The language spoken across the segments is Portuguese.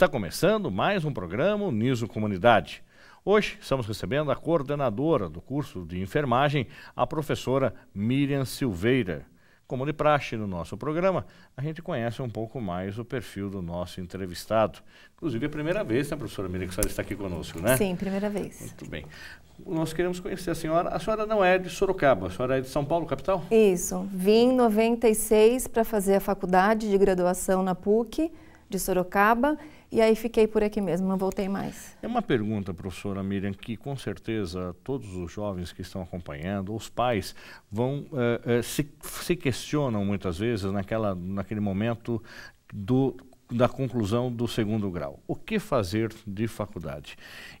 Está começando mais um programa Uniso Comunidade. Hoje estamos recebendo a coordenadora do curso de enfermagem, a professora Miriam Silveira. Como de praxe no nosso programa, a gente conhece um pouco mais o perfil do nosso entrevistado. Inclusive, é a primeira vez, né, professora Miriam, que a senhora está aqui conosco, né? Sim, primeira vez. Muito bem. Nós queremos conhecer a senhora. A senhora não é de Sorocaba, a senhora é de São Paulo, capital? Isso. Vim em 96 para fazer a faculdade de graduação na PUC de Sorocaba e aí fiquei por aqui mesmo, não voltei mais. É uma pergunta, professora Miriam, que com certeza todos os jovens que estão acompanhando, os pais, vão uh, uh, se, se questionam muitas vezes naquela, naquele momento do, da conclusão do segundo grau. O que fazer de faculdade?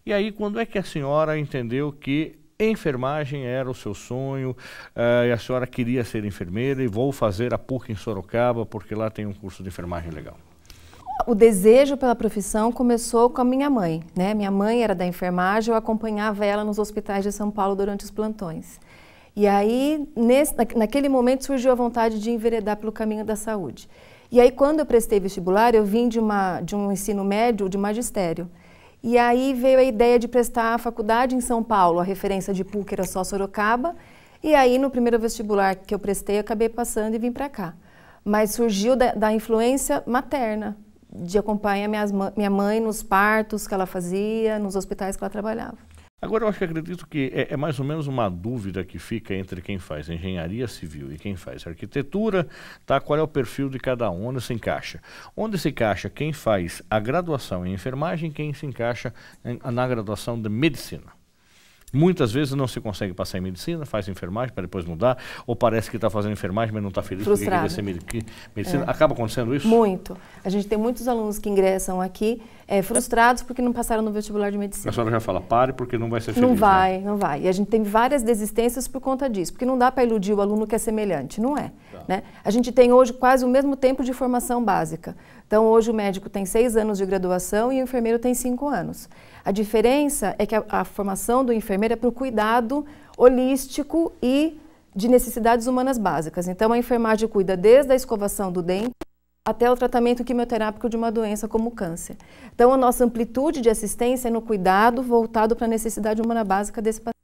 E aí, quando é que a senhora entendeu que enfermagem era o seu sonho uh, e a senhora queria ser enfermeira e vou fazer a PUC em Sorocaba porque lá tem um curso de enfermagem legal? O desejo pela profissão começou com a minha mãe. Né? Minha mãe era da enfermagem, eu acompanhava ela nos hospitais de São Paulo durante os plantões. E aí, nesse, naquele momento, surgiu a vontade de enveredar pelo caminho da saúde. E aí, quando eu prestei vestibular, eu vim de, uma, de um ensino médio de magistério. E aí veio a ideia de prestar a faculdade em São Paulo, a referência de PUC era só Sorocaba. E aí, no primeiro vestibular que eu prestei, eu acabei passando e vim para cá. Mas surgiu da, da influência materna, de acompanhar minhas, minha mãe nos partos que ela fazia, nos hospitais que ela trabalhava. Agora, eu acho que acredito que é, é, mais ou menos uma dúvida que fica entre quem faz engenharia civil e quem faz arquitetura, tá? Qual é o perfil de cada um, onde se encaixa? Onde se encaixa quem faz a graduação em enfermagem, quem se encaixa em, na graduação de medicina? Muitas vezes não se consegue passar em medicina, faz enfermagem para depois mudar, ou parece que está fazendo enfermagem, mas não está feliz Frustrado. porque quer ser medicina. É. Acaba acontecendo isso? Muito. A gente tem muitos alunos que ingressam aqui é, frustrados porque não passaram no vestibular de medicina. A senhora já fala, pare porque não vai ser feliz. Não né? vai, né? não vai. E a gente tem várias desistências por conta disso, porque não dá para iludir o aluno que é semelhante, não é. Tá. Né? A gente tem hoje quase o mesmo tempo de formação básica. Então, hoje o médico tem seis anos de graduação e o enfermeiro tem cinco anos. A diferença é que a, a formação do enfermeiro é para o cuidado holístico e de necessidades humanas básicas. Então, a enfermagem cuida desde a escovação do dente até o tratamento quimioterápico de uma doença como o câncer. Então, a nossa amplitude de assistência é no cuidado voltado para a necessidade humana básica desse paciente.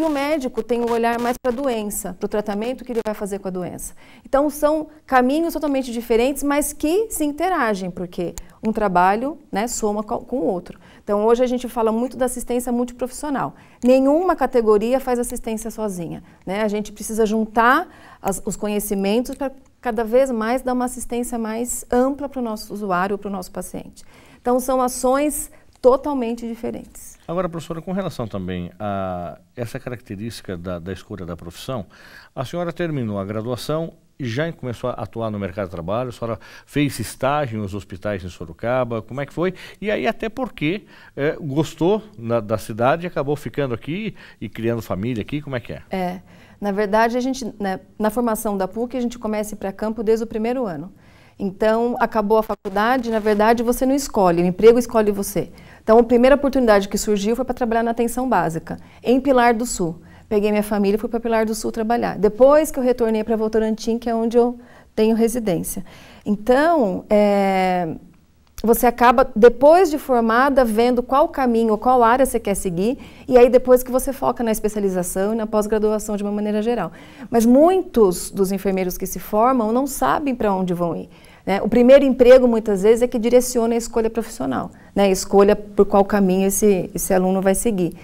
E o médico tem um olhar mais para a doença, para o tratamento que ele vai fazer com a doença. Então, são caminhos totalmente diferentes, mas que se interagem, porque um trabalho né, soma com o outro. Então, hoje a gente fala muito da assistência multiprofissional. Nenhuma categoria faz assistência sozinha. Né? A gente precisa juntar as, os conhecimentos para cada vez mais dar uma assistência mais ampla para o nosso usuário, para o nosso paciente. Então, são ações totalmente diferentes. Agora, professora, com relação também a essa característica da, da escolha da profissão, a senhora terminou a graduação e já começou a atuar no mercado de trabalho, a senhora fez estágio nos hospitais em Sorocaba, como é que foi? E aí até porque é, gostou na, da cidade e acabou ficando aqui e criando família aqui, como é que é? É, na verdade a gente, né, na formação da PUC a gente começa a ir para campo desde o primeiro ano. Então, acabou a faculdade, na verdade, você não escolhe, o emprego escolhe você. Então, a primeira oportunidade que surgiu foi para trabalhar na atenção básica, em Pilar do Sul. Peguei minha família e fui para Pilar do Sul trabalhar. Depois que eu retornei para Votorantim, que é onde eu tenho residência. Então, é, você acaba, depois de formada, vendo qual caminho, qual área você quer seguir, e aí depois que você foca na especialização e na pós-graduação de uma maneira geral. Mas muitos dos enfermeiros que se formam não sabem para onde vão ir. Né? O primeiro emprego, muitas vezes, é que direciona a escolha profissional, né? a escolha por qual caminho esse, esse aluno vai seguir.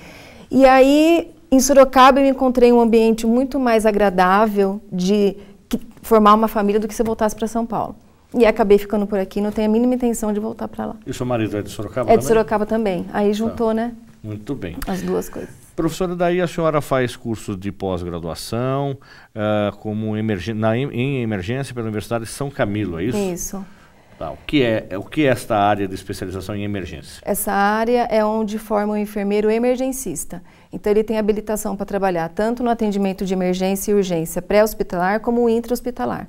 E aí, em Sorocaba, eu encontrei um ambiente muito mais agradável de formar uma família do que se voltasse para São Paulo. E acabei ficando por aqui, não tenho a mínima intenção de voltar para lá. E o seu marido é de Sorocaba É de Sorocaba também. Aí juntou, tá. né? Muito bem. As duas coisas. Professora, daí a senhora faz curso de pós-graduação uh, como emerg na, em emergência pela Universidade de São Camilo, é isso? Isso. Tá, o, que é, o que é esta área de especialização em emergência? Essa área é onde forma o um enfermeiro emergencista. Então, ele tem habilitação para trabalhar tanto no atendimento de emergência e urgência pré-hospitalar como intra-hospitalar.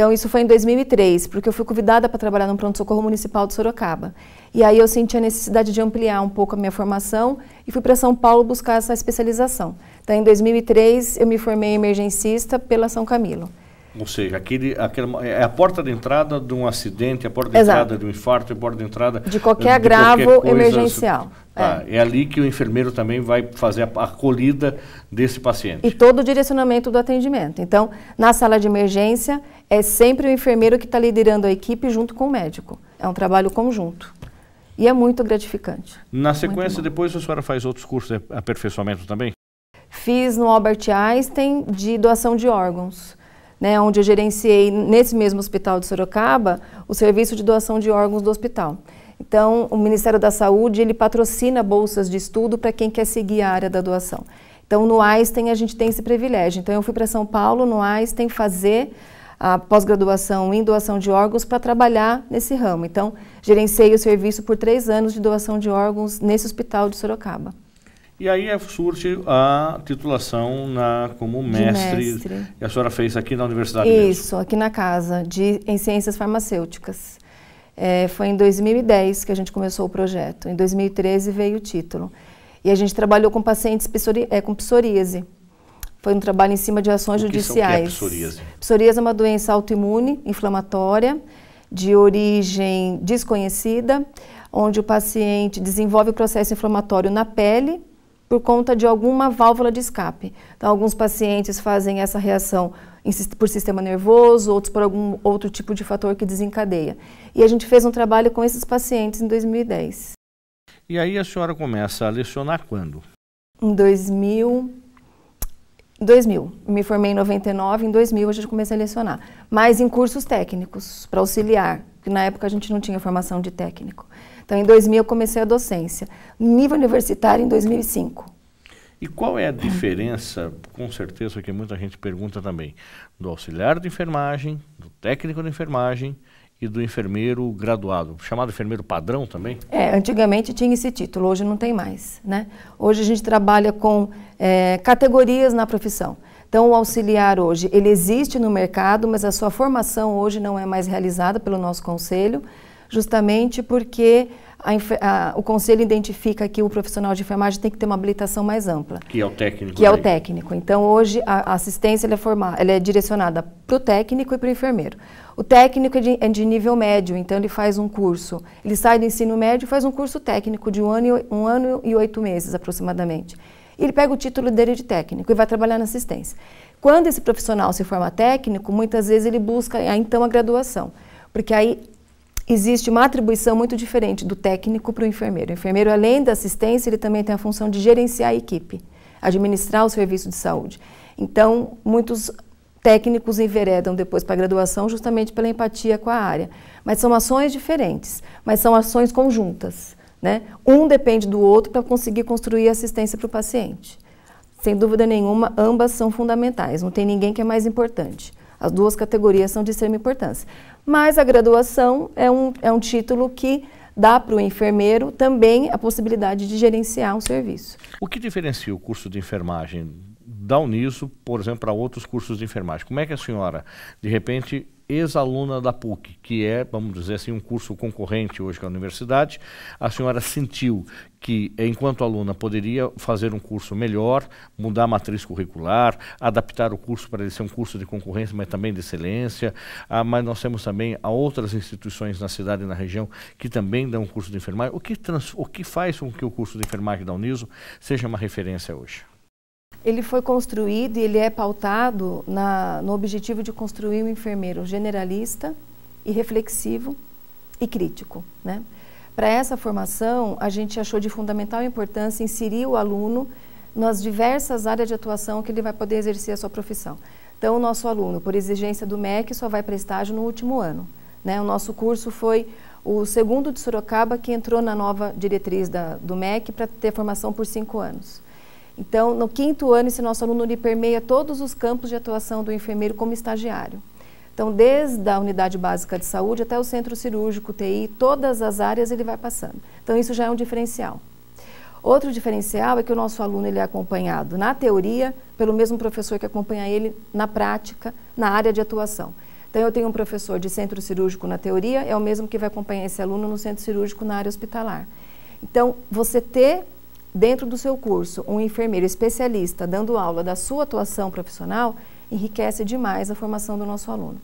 Então, isso foi em 2003, porque eu fui convidada para trabalhar no pronto-socorro municipal de Sorocaba. E aí eu senti a necessidade de ampliar um pouco a minha formação e fui para São Paulo buscar essa especialização. Então, em 2003, eu me formei emergencista pela São Camilo. Ou seja, aquele, aquele, é a porta de entrada de um acidente, a porta de Exato. entrada de um infarto, a porta de entrada de qualquer agravo qualquer coisa, emergencial. Tá, é. é. ali que o enfermeiro também vai fazer a acolhida desse paciente. E todo o direcionamento do atendimento. Então, na sala de emergência, é sempre o enfermeiro que está liderando a equipe junto com o médico. É um trabalho conjunto. E é muito gratificante. Na sequência, depois a senhora faz outros cursos de aperfeiçoamento também? Fiz no Albert Einstein de doação de órgãos né, onde eu gerenciei, nesse mesmo hospital de Sorocaba, o serviço de doação de órgãos do hospital. Então, o Ministério da Saúde, ele patrocina bolsas de estudo para quem quer seguir a área da doação. Então, no Einstein, a gente tem esse privilégio. Então, eu fui para São Paulo, no Einstein, fazer a pós-graduação em doação de órgãos para trabalhar nesse ramo. Então, gerenciei o serviço por três anos de doação de órgãos nesse hospital de Sorocaba. E aí é, surge a titulação na, como mestre, mestre. E a senhora fez aqui na universidade Isso, mesmo. aqui na casa, de, em ciências farmacêuticas. É, foi em 2010 que a gente começou o projeto. Em 2013 veio o título. E a gente trabalhou com pacientes é, com psoríase. Foi um trabalho em cima de ações o que judiciais. São, que é psoríase? Psoríase é uma doença autoimune, inflamatória, de origem desconhecida, onde o paciente desenvolve o processo inflamatório na pele por conta de alguma válvula de escape. Então, alguns pacientes fazem essa reação por sistema nervoso, outros por algum outro tipo de fator que desencadeia. E a gente fez um trabalho com esses pacientes em 2010. E aí a senhora começa a lecionar quando? Em 2000. 2000. Me formei em 99, em 2000 a gente comecei a lecionar. Mas em cursos técnicos, para auxiliar, que na época a gente não tinha formação de técnico. Então, em 2000 eu comecei a docência. Nível universitário em 2005. E qual é a diferença, com certeza que muita gente pergunta também, do auxiliar de enfermagem, do técnico de enfermagem e do enfermeiro graduado, chamado enfermeiro padrão também? É, antigamente tinha esse título, hoje não tem mais, né? Hoje a gente trabalha com é, categorias na profissão. Então, o auxiliar hoje, ele existe no mercado, mas a sua formação hoje não é mais realizada pelo nosso conselho justamente porque a, a, o conselho identifica que o profissional de enfermagem tem que ter uma habilitação mais ampla. Que é o técnico. Que é o técnico. Então, hoje, a, a assistência é, formada, ela é direcionada para o técnico e para o enfermeiro. O técnico é de, é de, nível médio, então ele faz um curso. Ele sai do ensino médio e faz um curso técnico de um ano e, um ano e oito meses, aproximadamente. Ele pega o título dele de técnico e vai trabalhar na assistência. Quando esse profissional se forma técnico, muitas vezes ele busca, então, a graduação. Porque aí existe uma atribuição muito diferente do técnico para o enfermeiro. O enfermeiro, além da assistência, ele também tem a função de gerenciar a equipe, administrar o serviço de saúde. Então, muitos técnicos enveredam depois para a graduação justamente pela empatia com a área. Mas são ações diferentes, mas são ações conjuntas. Né? Um depende do outro para conseguir construir assistência para o paciente. Sem dúvida nenhuma, ambas são fundamentais, não tem ninguém que é mais importante. As duas categorias são de extrema importância. Mas a graduação é um, é um título que dá para o enfermeiro também a possibilidade de gerenciar um serviço. O que diferencia o curso de enfermagem da Uniso, por exemplo, para outros cursos de enfermagem? Como é que a senhora, de repente, ex-aluna da PUC, que é, vamos dizer assim, um curso concorrente hoje com a universidade, a senhora sentiu que, enquanto aluna, poderia fazer um curso melhor, mudar a matriz curricular, adaptar o curso para ele ser um curso de concorrência, mas também de excelência. Ah, mas nós temos também outras instituições na cidade e na região que também dão curso de enfermagem. O que, trans, o que faz com que o curso de enfermagem da Uniso seja uma referência hoje? Ele foi construído e ele é pautado na, no objetivo de construir um enfermeiro generalista e reflexivo e crítico. Né? Para essa formação, a gente achou de fundamental importância inserir o aluno nas diversas áreas de atuação que ele vai poder exercer a sua profissão. Então, o nosso aluno, por exigência do MEC, só vai para estágio no último ano. Né? O nosso curso foi o segundo de Sorocaba que entrou na nova diretriz da, do MEC para ter formação por cinco anos. Então, no quinto ano, esse nosso aluno permeia todos os campos de atuação do enfermeiro como estagiário. Então, desde a unidade básica de saúde até o centro cirúrgico, TI, todas as áreas ele vai passando. Então, isso já é um diferencial. Outro diferencial é que o nosso aluno ele é acompanhado na teoria pelo mesmo professor que acompanha ele na prática, na área de atuação. Então, eu tenho um professor de centro cirúrgico na teoria, é o mesmo que vai acompanhar esse aluno no centro cirúrgico na área hospitalar. Então, você ter dentro do seu curso, um enfermeiro especialista dando aula da sua atuação profissional enriquece demais a formação do nosso aluno.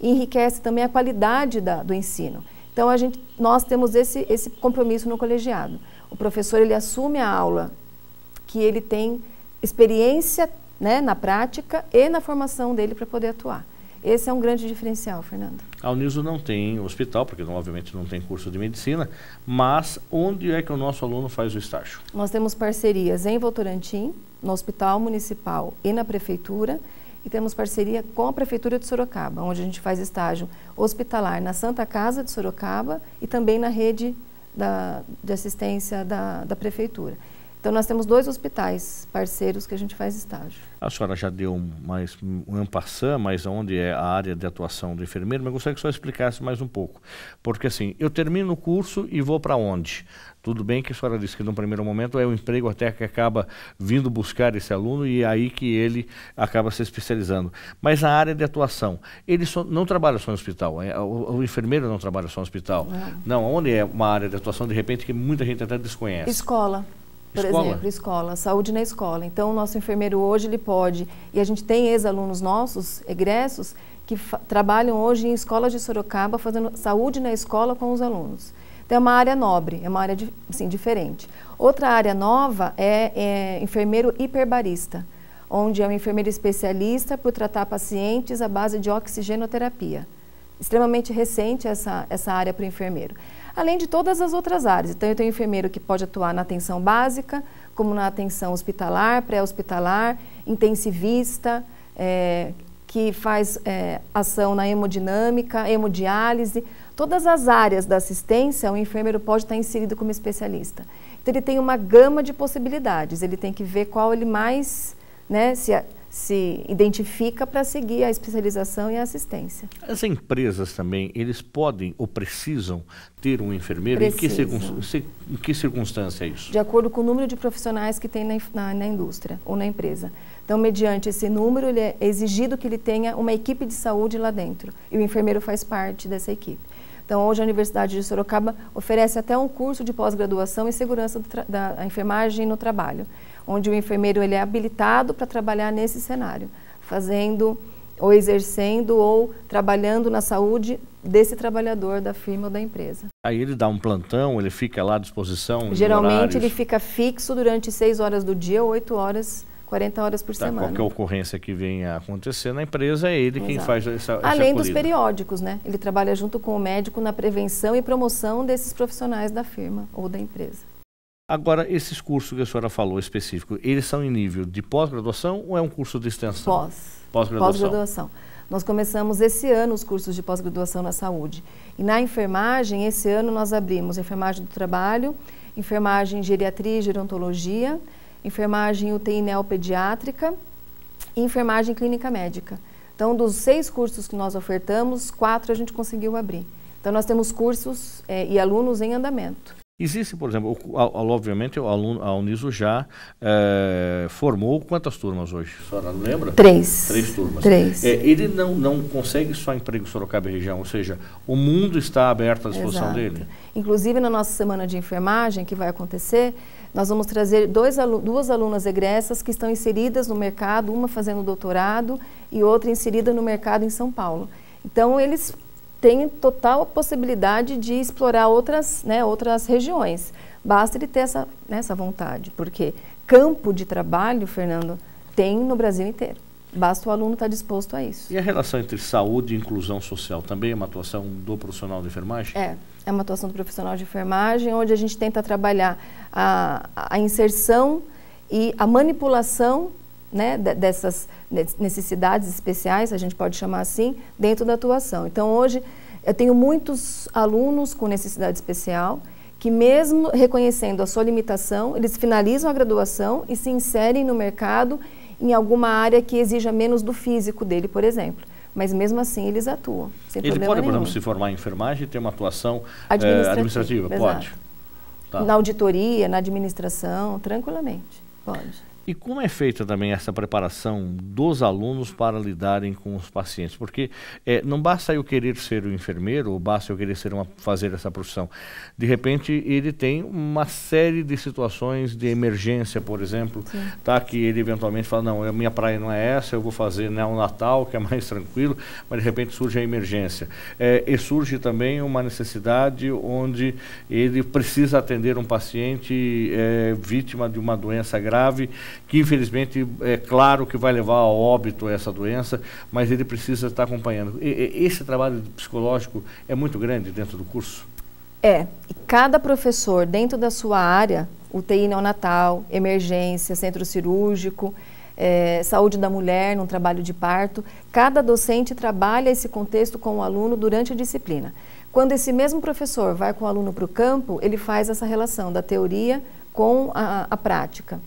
E enriquece também a qualidade da, do ensino. Então, a gente, nós temos esse, esse compromisso no colegiado. O professor ele assume a aula que ele tem experiência né, na prática e na formação dele para poder atuar. Esse é um grande diferencial, Fernando. A Uniso não tem hospital, porque obviamente não tem curso de medicina, mas onde é que o nosso aluno faz o estágio? Nós temos parcerias em Votorantim, no Hospital Municipal e na Prefeitura, e temos parceria com a Prefeitura de Sorocaba, onde a gente faz estágio hospitalar na Santa Casa de Sorocaba e também na rede da, de assistência da, da Prefeitura. Então, nós temos dois hospitais parceiros que a gente faz estágio. A senhora já deu mais um ampassã, mas onde é a área de atuação do enfermeiro, mas gostaria que a senhora explicasse mais um pouco. Porque assim, eu termino o curso e vou para onde? Tudo bem que a senhora disse que no primeiro momento é o emprego até que acaba vindo buscar esse aluno e é aí que ele acaba se especializando. Mas a área de atuação, ele só, não trabalha só no hospital, é, o, o, enfermeiro não trabalha só no hospital. Não. não, onde é uma área de atuação, de repente, que muita gente até desconhece? Escola por escola. exemplo, escola, saúde na escola. Então, o nosso enfermeiro hoje ele pode, e a gente tem ex-alunos nossos, egressos, que trabalham hoje em escolas de Sorocaba fazendo saúde na escola com os alunos. Então, é uma área nobre, é uma área assim, diferente. Outra área nova é, é enfermeiro hiperbarista, onde é um enfermeiro especialista por tratar pacientes à base de oxigenoterapia. Extremamente recente essa, essa área para o enfermeiro além de todas as outras áreas. Então, eu tenho enfermeiro que pode atuar na atenção básica, como na atenção hospitalar, pré-hospitalar, intensivista, é, que faz é, ação na hemodinâmica, hemodiálise. Todas as áreas da assistência, o enfermeiro pode estar inserido como especialista. Então, ele tem uma gama de possibilidades, ele tem que ver qual ele mais né, se se identifica para seguir a especialização e a assistência. As empresas também, eles podem ou precisam ter um enfermeiro? Em que, em que, circunstância é isso? De acordo com o número de profissionais que tem na, na, na indústria ou na empresa. Então, mediante esse número, ele é exigido que ele tenha uma equipe de saúde lá dentro. E o enfermeiro faz parte dessa equipe. Então, hoje a Universidade de Sorocaba oferece até um curso de pós-graduação em segurança da enfermagem no trabalho onde o enfermeiro ele é habilitado para trabalhar nesse cenário, fazendo ou exercendo ou trabalhando na saúde desse trabalhador da firma ou da empresa. Aí ele dá um plantão, ele fica lá à disposição? Geralmente ele fica fixo durante seis horas do dia, oito horas 40 horas por tá, semana. Qualquer ocorrência que venha a acontecer na empresa, é ele Exato. quem faz essa Além dos periódicos, né? Ele trabalha junto com o médico na prevenção e promoção desses profissionais da firma ou da empresa. Agora, esses cursos que a senhora falou específico, eles são em nível de pós-graduação ou é um curso de extensão? Pós. Pós-graduação. Pós-graduação. Nós começamos esse ano os cursos de pós-graduação na saúde. E na enfermagem, esse ano nós abrimos enfermagem do trabalho, enfermagem geriatria e gerontologia, enfermagem UTI neopediátrica e enfermagem clínica médica. Então, dos seis cursos que nós ofertamos, quatro a gente conseguiu abrir. Então, nós temos cursos é, e alunos em andamento. Existe, por exemplo, obviamente o aluno, a Uniso já é, formou quantas turmas hoje? A senhora lembra? Três. Três turmas. Três. É, ele não, não consegue só emprego em Sorocaba e região, ou seja, o mundo está aberto à disposição Exato. dele. Inclusive, na nossa semana de enfermagem, que vai acontecer, nós vamos trazer dois, duas alunas egressas que estão inseridas no mercado, uma fazendo doutorado e outra inserida no mercado em São Paulo. Então, eles tem total possibilidade de explorar outras, né, outras regiões. Basta ele ter essa, né, essa vontade, porque campo de trabalho, Fernando, tem no Brasil inteiro. Basta o aluno estar disposto a isso. E a relação entre saúde e inclusão social também é uma atuação do profissional de enfermagem? É, é uma atuação do profissional de enfermagem, onde a gente tenta trabalhar a, a inserção e a manipulação né, dessas necessidades especiais, a gente pode chamar assim, dentro da atuação. Então, hoje, eu tenho muitos alunos com necessidade especial que, mesmo reconhecendo a sua limitação, eles finalizam a graduação e se inserem no mercado em alguma área que exija menos do físico dele, por exemplo. Mas mesmo assim eles atuam. Ele pode, por exemplo, se formar em enfermagem e ter uma atuação administrativa? É, administrativa pode. Tá. Na auditoria, na administração, tranquilamente. Pode. E como é feita também essa preparação dos alunos para lidarem com os pacientes? Porque é, não basta eu querer ser o enfermeiro, ou basta eu querer ser uma, fazer essa profissão. De repente, ele tem uma série de situações de emergência, por exemplo, tá? que ele eventualmente fala, não, a minha praia não é essa, eu vou fazer né, um Natal, que é mais tranquilo, mas de repente surge a emergência. É, e surge também uma necessidade onde ele precisa atender um paciente é, vítima de uma doença grave, que infelizmente é claro que vai levar ao óbito essa doença, mas ele precisa estar acompanhando. E, e, esse trabalho psicológico é muito grande dentro do curso? É, cada professor dentro da sua área, UTI neonatal, emergência, centro cirúrgico, é, saúde da mulher, num trabalho de parto, cada docente trabalha esse contexto com o aluno durante a disciplina. Quando esse mesmo professor vai com o aluno para o campo, ele faz essa relação da teoria com a, a prática.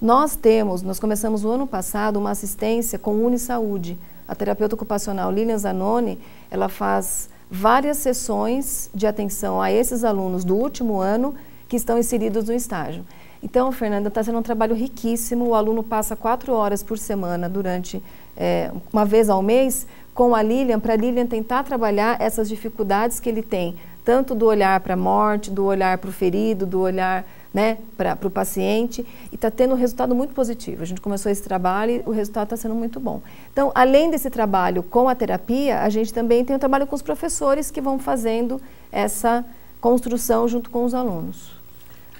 Nós temos, nós começamos o ano passado uma assistência com Unisaúde. A terapeuta ocupacional Lilian Zanoni, ela faz várias sessões de atenção a esses alunos do último ano que estão inseridos no estágio. Então, Fernanda, está sendo um trabalho riquíssimo. O aluno passa quatro horas por semana durante é, uma vez ao mês com a Lilian, para a Lilian tentar trabalhar essas dificuldades que ele tem, tanto do olhar para a morte, do olhar para o ferido, do olhar né, para o paciente e está tendo um resultado muito positivo. A gente começou esse trabalho e o resultado está sendo muito bom. Então, além desse trabalho com a terapia, a gente também tem o um trabalho com os professores que vão fazendo essa construção junto com os alunos.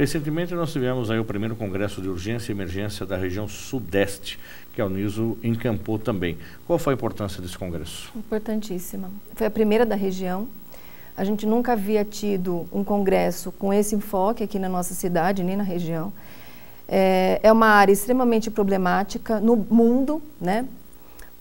Recentemente nós tivemos aí o primeiro congresso de urgência e emergência da região sudeste, que a Uniso encampou também. Qual foi a importância desse congresso? Importantíssima. Foi a primeira da região, a gente nunca havia tido um congresso com esse enfoque aqui na nossa cidade, nem na região. É, é uma área extremamente problemática no mundo, né?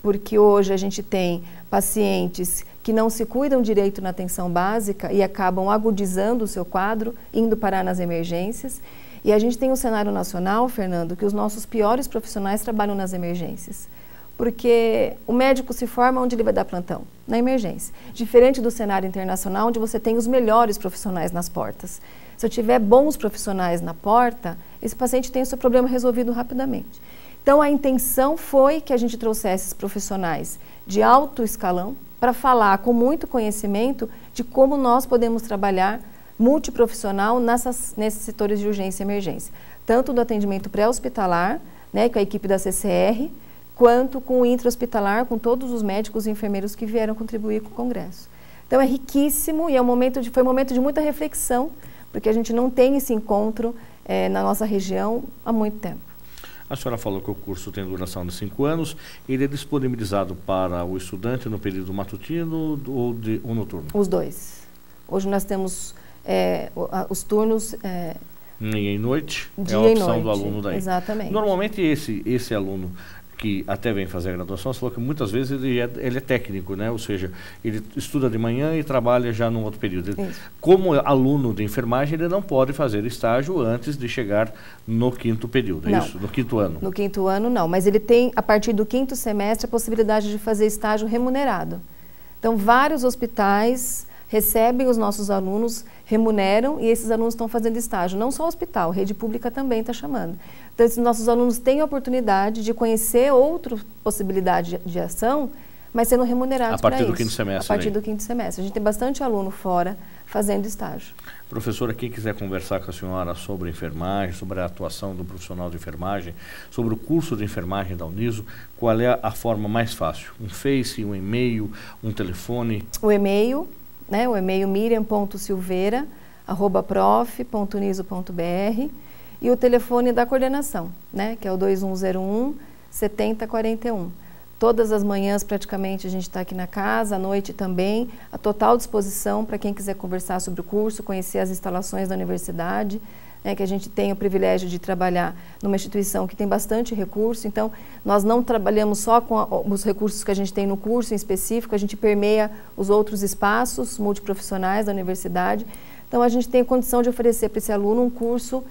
Porque hoje a gente tem pacientes que não se cuidam direito na atenção básica e acabam agudizando o seu quadro, indo parar nas emergências. E a gente tem um cenário nacional, Fernando, que os nossos piores profissionais trabalham nas emergências porque o médico se forma onde ele vai dar plantão, na emergência. Diferente do cenário internacional, onde você tem os melhores profissionais nas portas. Se eu tiver bons profissionais na porta, esse paciente tem o seu problema resolvido rapidamente. Então, a intenção foi que a gente trouxesse profissionais de alto escalão para falar com muito conhecimento de como nós podemos trabalhar multiprofissional nessas, nesses setores de urgência e emergência. Tanto do atendimento pré-hospitalar, né, com a equipe da CCR, quanto com o intra-hospitalar, com todos os médicos e enfermeiros que vieram contribuir com o Congresso. Então é riquíssimo e é um momento de, foi um momento de muita reflexão, porque a gente não tem esse encontro é, na nossa região há muito tempo. A senhora falou que o curso tem duração de cinco anos. Ele é disponibilizado para o estudante no período matutino ou, de, ou noturno? Os dois. Hoje nós temos é, os turnos é, Dia e noite Dia é a opção do aluno daí. Exatamente. Normalmente esse, esse aluno que até vem fazer a graduação, você falou que muitas vezes ele é, ele é técnico, né? ou seja, ele estuda de manhã e trabalha já num outro período. Ele, como aluno de enfermagem, ele não pode fazer estágio antes de chegar no quinto período, é não. isso? No quinto ano? No quinto ano, não, mas ele tem, a partir do quinto semestre, a possibilidade de fazer estágio remunerado. Então, vários hospitais recebem os nossos alunos, remuneram e esses alunos estão fazendo estágio. Não só o hospital, rede pública também está chamando. Então, esses nossos alunos têm a oportunidade de conhecer outra possibilidade de ação, mas sendo remunerados A partir do quinto semestre. A partir né? do quinto semestre. A gente tem bastante aluno fora fazendo estágio. Professora, quem quiser conversar com a senhora sobre enfermagem, sobre a atuação do profissional de enfermagem, sobre o curso de enfermagem da Uniso, qual é a forma mais fácil? Um Face, um e-mail, um telefone? O e-mail né, o e-mail miriam.silveira.prof.uniso.br e o telefone da coordenação, né, que é o 2101 7041. Todas as manhãs, praticamente, a gente está aqui na casa, à noite também, a total disposição para quem quiser conversar sobre o curso, conhecer as instalações da universidade né, que a gente tem o privilégio de trabalhar numa instituição que tem bastante recurso. Então, nós não trabalhamos só com a, os recursos que a gente tem no curso em específico, a gente permeia os outros espaços multiprofissionais da universidade. Então, a gente tem condição de oferecer para esse aluno um curso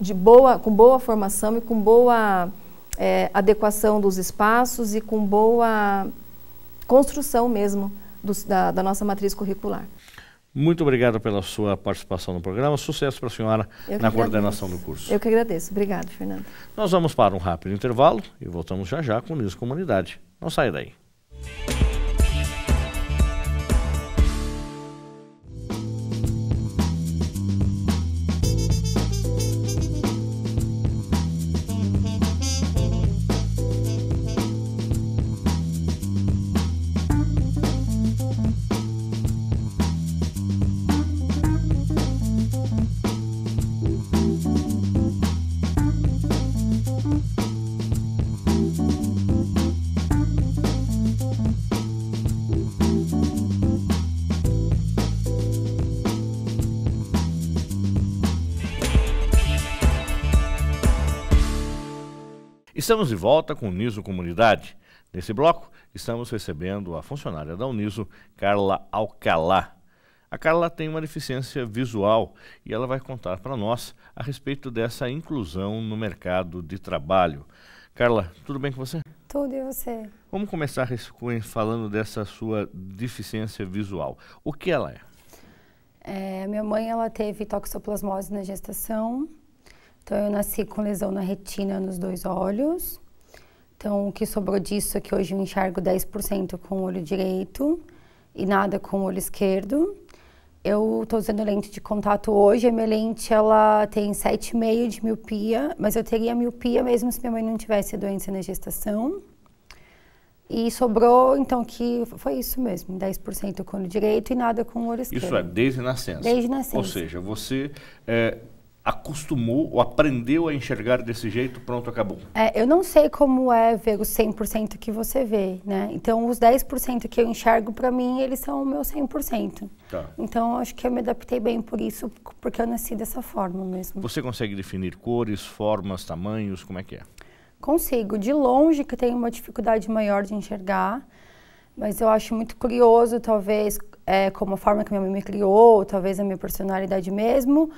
de boa, com boa formação e com boa é, adequação dos espaços e com boa construção mesmo da, da nossa matriz curricular. Muito obrigado pela sua participação no programa. Sucesso para a senhora na agradeço. coordenação do curso. Eu que agradeço. Obrigado, Fernando. Nós vamos para um rápido intervalo e voltamos já já com o Niso Comunidade. Não saia daí. Estamos de volta com o Uniso Comunidade. Nesse bloco, estamos recebendo a funcionária da Uniso, Carla Alcalá. A Carla tem uma deficiência visual e ela vai contar para nós a respeito dessa inclusão no mercado de trabalho. Carla, tudo bem com você? Tudo e você? Vamos começar falando dessa sua deficiência visual. O que ela é? é minha mãe ela teve toxoplasmose na gestação então, eu nasci com lesão na retina nos dois olhos. Então, o que sobrou disso é que hoje eu enxergo 10% com o olho direito e nada com o olho esquerdo. Eu estou usando lente de contato hoje. A minha lente ela tem 7,5 de miopia, mas eu teria miopia mesmo se minha mãe não tivesse doença na gestação. E sobrou, então, que foi isso mesmo, 10% com o olho direito e nada com o olho esquerdo. Isso é desde nascença? Desde nascença. Ou seja, você é, acostumou ou aprendeu a enxergar desse jeito, pronto, acabou? É, eu não sei como é ver os 100% que você vê, né? Então, os 10% que eu enxergo, para mim, eles são o meu 100%. Tá. Então, acho que eu me adaptei bem por isso, porque eu nasci dessa forma mesmo. Você consegue definir cores, formas, tamanhos, como é que é? Consigo. De longe, que tenho uma dificuldade maior de enxergar, mas eu acho muito curioso, talvez, é, como a forma que minha mãe me criou, talvez a minha personalidade mesmo,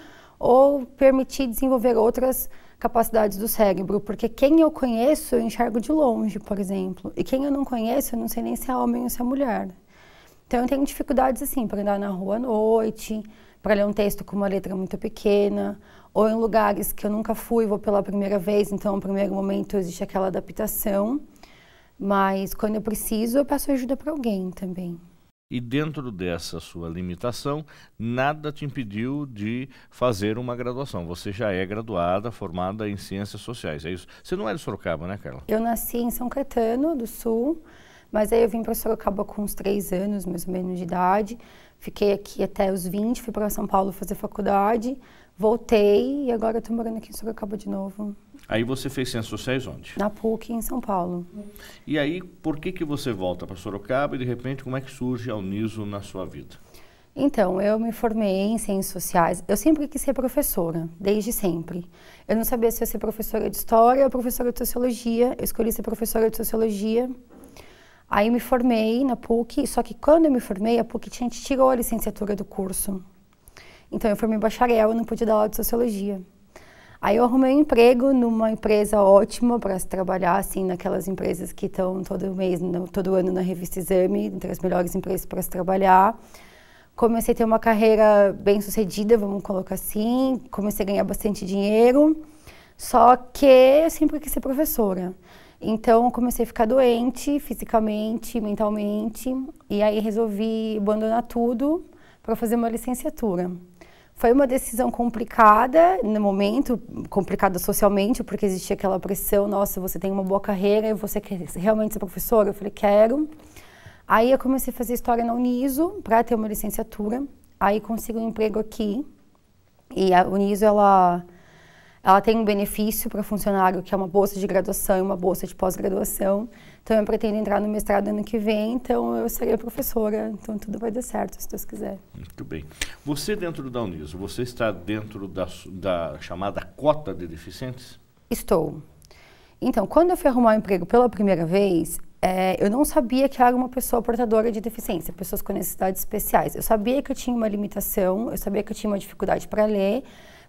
ou permitir desenvolver outras capacidades do cérebro, porque quem eu conheço eu enxergo de longe, por exemplo, e quem eu não conheço eu não sei nem se é homem ou se é mulher. Então eu tenho dificuldades assim para andar na rua à noite, para ler um texto com uma letra muito pequena, ou em lugares que eu nunca fui, vou pela primeira vez, então no primeiro momento existe aquela adaptação, mas quando eu preciso eu peço ajuda para alguém também. E dentro dessa sua limitação, nada te impediu de fazer uma graduação. Você já é graduada, formada em Ciências Sociais, é isso? Você não é de Sorocaba, né, Carla? Eu nasci em São Caetano do Sul, mas aí eu vim para Sorocaba com uns três anos, mais ou menos, de idade. Fiquei aqui até os 20, fui para São Paulo fazer faculdade, voltei e agora estou morando aqui em Sorocaba de novo. Aí você fez Ciências Sociais onde? Na PUC, em São Paulo. E aí, por que, que você volta para Sorocaba e, de repente, como é que surge a Uniso na sua vida? Então, eu me formei em Ciências Sociais. Eu sempre quis ser professora, desde sempre. Eu não sabia se eu ia ser professora de História ou professora de Sociologia. Eu escolhi ser professora de Sociologia. Aí me formei na PUC, só que quando eu me formei, a PUC tinha, tirou a licenciatura do curso. Então, eu formei bacharel, eu não podia dar aula de Sociologia. Aí eu arrumei um emprego numa empresa ótima para se trabalhar, assim, naquelas empresas que estão todo mês, no, todo ano na revista Exame, entre as melhores empresas para se trabalhar. Comecei a ter uma carreira bem sucedida, vamos colocar assim. Comecei a ganhar bastante dinheiro, só que eu sempre quis ser professora. Então comecei a ficar doente fisicamente, mentalmente, e aí resolvi abandonar tudo para fazer uma licenciatura. Foi uma decisão complicada no momento, complicada socialmente, porque existia aquela pressão, nossa, você tem uma boa carreira e você quer realmente ser professora? Eu falei, quero. Aí eu comecei a fazer história na Uniso para ter uma licenciatura. Aí consigo um emprego aqui. E a Uniso, ela ela tem um benefício para funcionário, que é uma bolsa de graduação e uma bolsa de pós-graduação. Então, eu pretendo entrar no mestrado ano que vem, então eu serei professora. Então, tudo vai dar certo, se Deus quiser. Muito bem. Você, dentro da Uniso, você está dentro da, da chamada cota de deficientes? Estou. Então, quando eu fui arrumar um emprego pela primeira vez, é, eu não sabia que era uma pessoa portadora de deficiência, pessoas com necessidades especiais. Eu sabia que eu tinha uma limitação, eu sabia que eu tinha uma dificuldade para ler,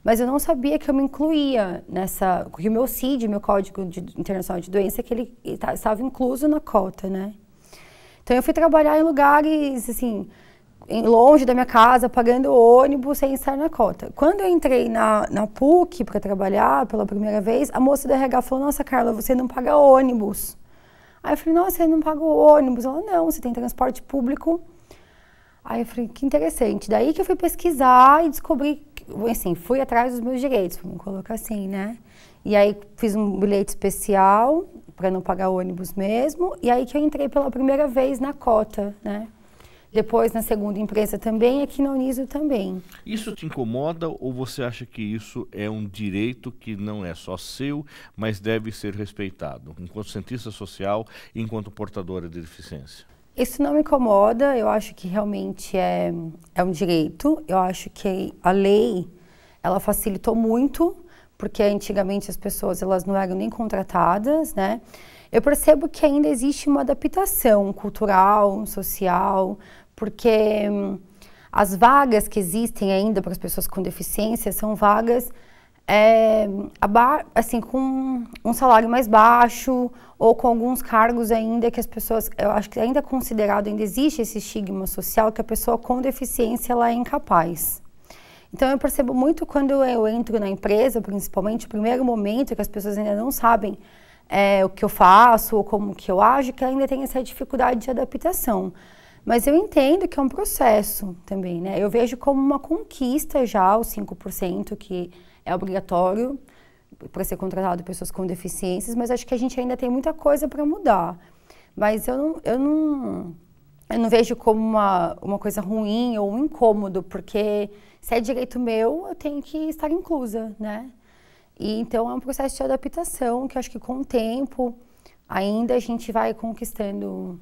mas eu não sabia que eu me incluía nessa, que o meu CID, meu Código de, Internacional de Doença, que ele estava incluso na cota, né? Então eu fui trabalhar em lugares, assim, longe da minha casa, pagando ônibus sem estar na cota. Quando eu entrei na, na PUC para trabalhar pela primeira vez, a moça do RH falou: Nossa, Carla, você não paga ônibus. Aí eu falei: Nossa, você não paga ônibus? Ela: Não, você tem transporte público. Aí eu falei: Que interessante. Daí que eu fui pesquisar e descobri, assim, fui atrás dos meus direitos, vamos colocar assim, né? E aí fiz um bilhete especial para não pagar ônibus mesmo. E aí que eu entrei pela primeira vez na cota, né? Depois, na segunda empresa também, aqui na Uniso também. Isso te incomoda ou você acha que isso é um direito que não é só seu, mas deve ser respeitado, enquanto cientista social e enquanto portadora de deficiência? Isso não me incomoda, eu acho que realmente é, é um direito. Eu acho que a lei, ela facilitou muito, porque antigamente as pessoas elas não eram nem contratadas, né? Eu percebo que ainda existe uma adaptação cultural, social, porque hum, as vagas que existem ainda para as pessoas com deficiência são vagas é, assim com um salário mais baixo ou com alguns cargos ainda que as pessoas eu acho que ainda é considerado ainda existe esse estigma social que a pessoa com deficiência ela é incapaz então eu percebo muito quando eu entro na empresa principalmente o primeiro momento que as pessoas ainda não sabem é, o que eu faço ou como que eu ajo que ainda tem essa dificuldade de adaptação mas eu entendo que é um processo também, né? Eu vejo como uma conquista já os 5% que é obrigatório para ser contratado pessoas com deficiências, mas acho que a gente ainda tem muita coisa para mudar. Mas eu não, eu não, eu não vejo como uma, uma coisa ruim ou um incômodo, porque se é direito meu, eu tenho que estar inclusa, né? E então é um processo de adaptação que acho que com o tempo ainda a gente vai conquistando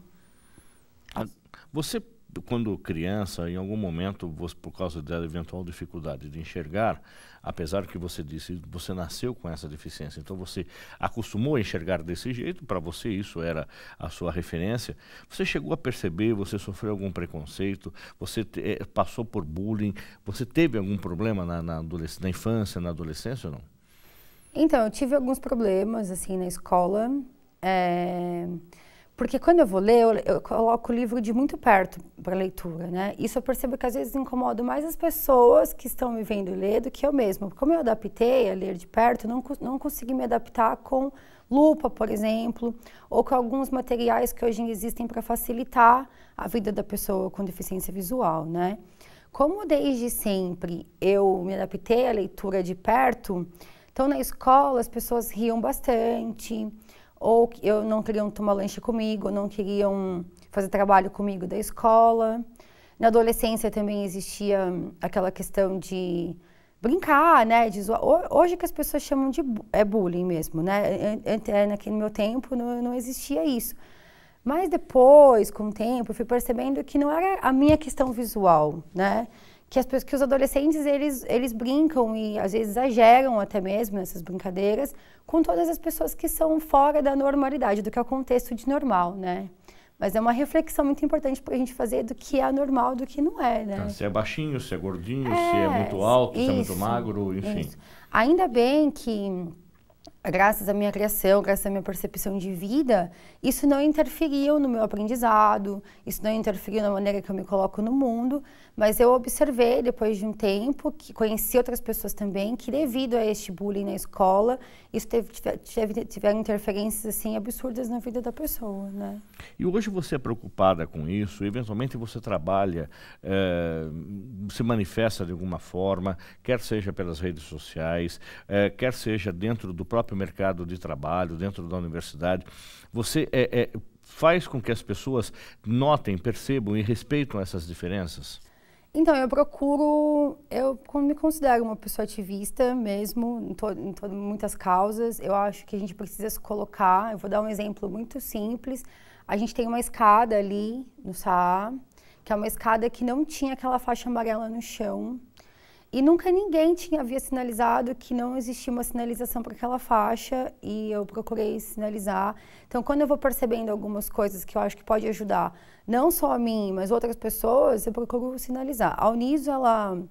você, quando criança, em algum momento, você, por causa da eventual dificuldade de enxergar, apesar que você disse, você nasceu com essa deficiência, então você acostumou a enxergar desse jeito, para você isso era a sua referência. Você chegou a perceber, você sofreu algum preconceito, você te, eh, passou por bullying, você teve algum problema na, na, na infância, na adolescência ou não? Então, eu tive alguns problemas, assim, na escola. É... Porque quando eu vou ler, eu, eu coloco o livro de muito perto para leitura, né? Isso eu percebo que às vezes incomoda mais as pessoas que estão me vendo ler do que eu mesma. Como eu adaptei a ler de perto, não, não consegui me adaptar com lupa, por exemplo, ou com alguns materiais que hoje existem para facilitar a vida da pessoa com deficiência visual, né? Como desde sempre eu me adaptei à leitura de perto, então na escola as pessoas riam bastante, ou eu não queriam tomar lanche comigo, não queriam fazer trabalho comigo da escola. Na adolescência também existia aquela questão de brincar, né? De zoar. Hoje que as pessoas chamam de é bullying mesmo, né? É, naquele meu tempo não, não existia isso. Mas depois, com o tempo, eu fui percebendo que não era a minha questão visual, né? Que, as, que os adolescentes eles, eles brincam e às vezes exageram até mesmo nessas brincadeiras com todas as pessoas que são fora da normalidade, do que é o contexto de normal, né? Mas é uma reflexão muito importante para a gente fazer do que é normal do que não é, né? Tá, se é baixinho, se é gordinho, é, se é muito alto, isso, se é muito magro, enfim. Isso. Ainda bem que graças à minha criação, graças à minha percepção de vida, isso não interferiu no meu aprendizado, isso não interferiu na maneira que eu me coloco no mundo, mas eu observei depois de um tempo, que conheci outras pessoas também, que devido a este bullying na escola, isso teve, teve, tiveram interferências assim absurdas na vida da pessoa, né? E hoje você é preocupada com isso? Eventualmente você trabalha, é, se manifesta de alguma forma, quer seja pelas redes sociais, é, quer seja dentro do próprio mercado de trabalho, dentro da universidade. Você é, faz com que as pessoas notem, percebam e respeitam essas diferenças? Então, eu procuro, eu me considero uma pessoa ativista mesmo, em, to, em to, muitas causas. Eu acho que a gente precisa se colocar. Eu vou dar um exemplo muito simples. A gente tem uma escada ali no Saá, que é uma escada que não tinha aquela faixa amarela no chão. E nunca ninguém tinha havia sinalizado que não existia uma sinalização para aquela faixa e eu procurei sinalizar. Então, quando eu vou percebendo algumas coisas que eu acho que pode ajudar, não só a mim, mas outras pessoas, eu procuro sinalizar. A Uniso, ela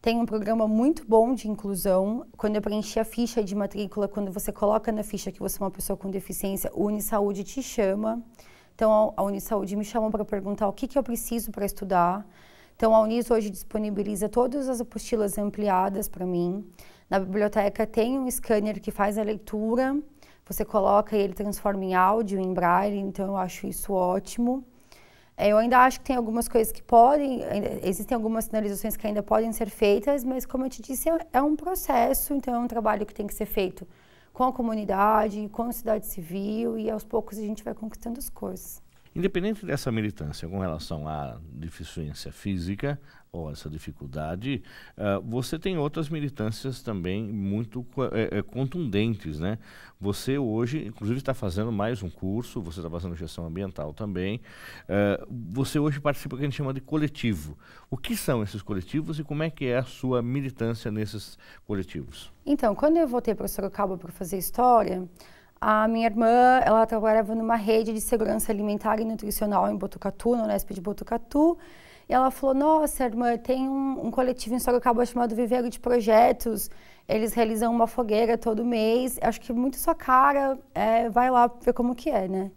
tem um programa muito bom de inclusão. Quando eu preenchi a ficha de matrícula, quando você coloca na ficha que você é uma pessoa com deficiência, o Unisaúde te chama. Então, a Unisaúde me chamou para perguntar o que, que eu preciso para estudar. Então, a Unis hoje disponibiliza todas as apostilas ampliadas para mim. Na biblioteca tem um scanner que faz a leitura, você coloca e ele transforma em áudio, em braille, então eu acho isso ótimo. É, eu ainda acho que tem algumas coisas que podem, existem algumas sinalizações que ainda podem ser feitas, mas como eu te disse, é, é um processo, então é um trabalho que tem que ser feito com a comunidade, com a sociedade civil e aos poucos a gente vai conquistando as coisas. Independente dessa militância com relação à deficiência física ou essa dificuldade, uh, você tem outras militâncias também muito é, contundentes, né? Você hoje, inclusive, está fazendo mais um curso, você está fazendo gestão ambiental também. Uh, você hoje participa do que a gente chama de coletivo. O que são esses coletivos e como é que é a sua militância nesses coletivos? Então, quando eu voltei para Sorocaba para fazer história, a minha irmã, ela trabalhava numa rede de segurança alimentar e nutricional em Botucatu, no Unesp de Botucatu. E ela falou, nossa, irmã, tem um, um coletivo em Sorocaba chamado Viveiro de Projetos. Eles realizam uma fogueira todo mês. Acho que muito sua cara, é, vai lá ver como que é, né?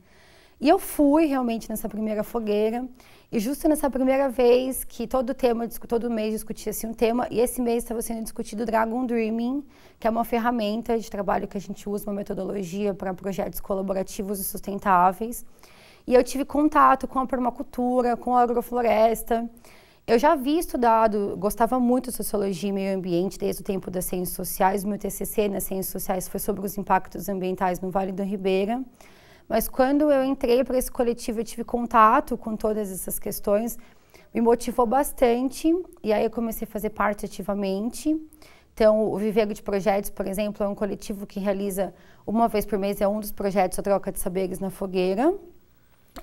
E eu fui realmente nessa primeira fogueira. E justo nessa primeira vez que todo tema, todo mês discutia-se um tema, e esse mês estava sendo discutido Dragon Dreaming, que é uma ferramenta de trabalho que a gente usa, uma metodologia para projetos colaborativos e sustentáveis. E eu tive contato com a permacultura, com a agrofloresta. Eu já havia estudado, gostava muito de sociologia e meio ambiente desde o tempo das ciências sociais. Meu TCC nas ciências sociais foi sobre os impactos ambientais no Vale do Ribeira. Mas quando eu entrei para esse coletivo, eu tive contato com todas essas questões, me motivou bastante e aí eu comecei a fazer parte ativamente. Então, o Viveiro de Projetos, por exemplo, é um coletivo que realiza uma vez por mês, é um dos projetos a troca de saberes na fogueira.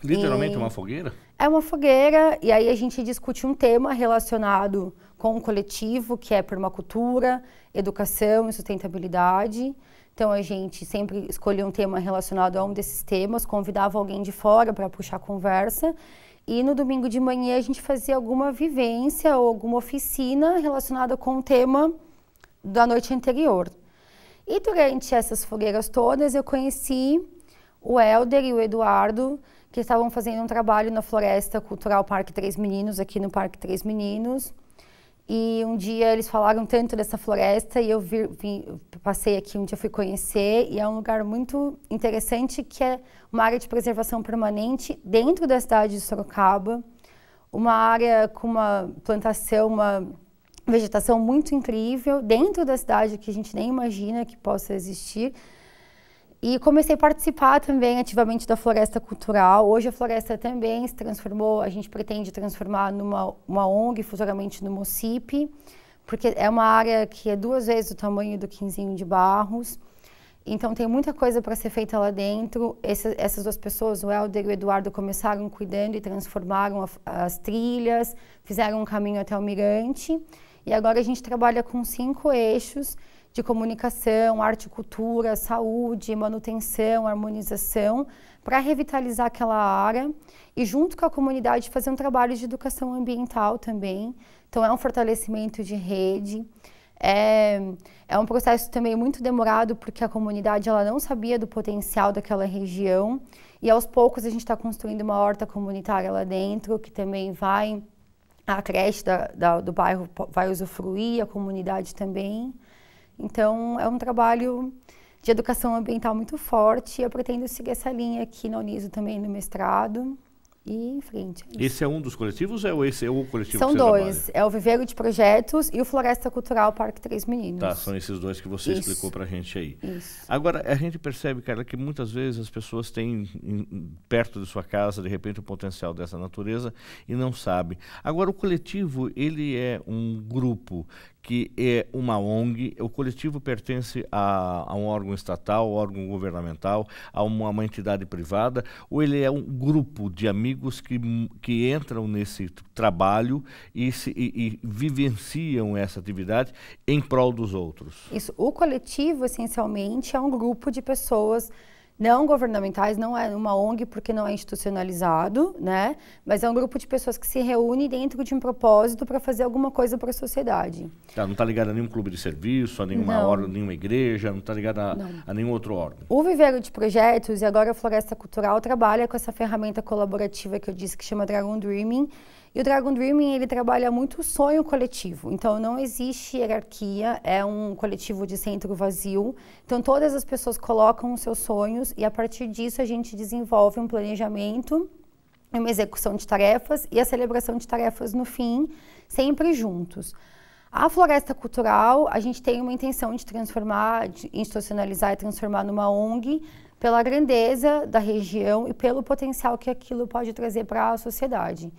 Literalmente e uma fogueira? É uma fogueira, e aí a gente discute um tema relacionado com o coletivo, que é permacultura, educação e sustentabilidade. Então a gente sempre escolhia um tema relacionado a um desses temas, convidava alguém de fora para puxar conversa. E no domingo de manhã a gente fazia alguma vivência ou alguma oficina relacionada com o tema da noite anterior. E durante essas fogueiras todas eu conheci o Helder e o Eduardo, que estavam fazendo um trabalho na Floresta Cultural Parque Três Meninos, aqui no Parque Três Meninos. E um dia eles falaram tanto dessa floresta e eu vi, vi, passei aqui um dia fui conhecer e é um lugar muito interessante que é uma área de preservação permanente dentro da cidade de Sorocaba, uma área com uma plantação, uma vegetação muito incrível dentro da cidade que a gente nem imagina que possa existir. E comecei a participar também ativamente da Floresta Cultural. Hoje a Floresta também se transformou, a gente pretende transformar numa uma ONG, futuramente no MOCIP, porque é uma área que é duas vezes o tamanho do Quinzinho de Barros. Então tem muita coisa para ser feita lá dentro. Essas duas pessoas, o Helder e o Eduardo, começaram cuidando e transformaram a, as trilhas, fizeram um caminho até o Mirante. E agora a gente trabalha com cinco eixos de comunicação, arte, cultura, saúde, manutenção, harmonização, para revitalizar aquela área e junto com a comunidade fazer um trabalho de educação ambiental também. Então é um fortalecimento de rede. É, é um processo também muito demorado porque a comunidade ela não sabia do potencial daquela região e aos poucos a gente está construindo uma horta comunitária lá dentro que também vai a creche da, da, do bairro vai usufruir, a comunidade também. Então, é um trabalho de educação ambiental muito forte. Eu pretendo seguir essa linha aqui na Uniso também no mestrado e em frente. É esse é um dos coletivos ou esse é o coletivo São dois. Trabalha? É o Viveiro de Projetos e o Floresta Cultural Parque Três Meninos. Tá, são esses dois que você Isso. explicou pra gente aí. Isso. Agora, a gente percebe, Carla, que muitas vezes as pessoas têm em, perto de sua casa, de repente, o potencial dessa natureza e não sabem. Agora, o coletivo, ele é um grupo que é uma ONG, o coletivo pertence a, a um órgão estatal, órgão governamental, a uma, uma, entidade privada, ou ele é um grupo de amigos que, que entram nesse trabalho e, se, e, e vivenciam essa atividade em prol dos outros? Isso. O coletivo, essencialmente, é um grupo de pessoas não governamentais, não é uma ONG porque não é institucionalizado, né? Mas é um grupo de pessoas que se reúne dentro de um propósito para fazer alguma coisa para a sociedade. Tá, não está ligado a nenhum clube de serviço, a nenhuma ordem, nenhuma igreja, não está ligado a, a, nenhum outro órgão. O Viveiro de Projetos e agora a Floresta Cultural trabalha com essa ferramenta colaborativa que eu disse que chama Dragon Dreaming E o Dragon Dreaming, ele trabalha muito o sonho coletivo. Então, não existe hierarquia, é um coletivo de centro vazio. Então, todas as pessoas colocam os seus sonhos e, a partir disso, a gente desenvolve um planejamento, uma execução de tarefas e a celebração de tarefas no fim, sempre juntos. A floresta cultural, a gente tem uma intenção de transformar, de institucionalizar e transformar numa ONG pela grandeza da região e pelo potencial que aquilo pode trazer para a sociedade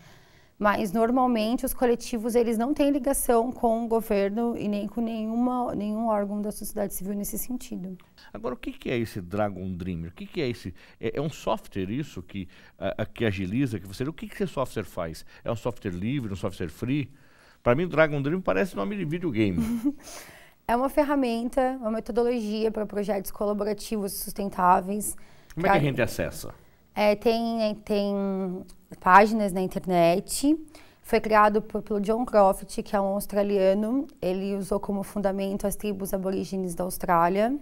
mas normalmente os coletivos eles não têm ligação com o governo e nem com nenhuma, nenhum órgão da sociedade civil nesse sentido. Agora, o que, é esse Dragon Dreamer? O que, é esse? É, é, um software isso que, a, a, que agiliza, que você. O que, que esse software faz? É um software livre, um software free? Para mim, Dragon Dreamer parece nome de videogame. é uma ferramenta, uma metodologia para projetos colaborativos sustentáveis. Como é que a gente acessa? É, tem, tem páginas na internet. Foi criado por, pelo John Croft, que é um australiano. Ele usou como fundamento as tribos aborígenes da Austrália.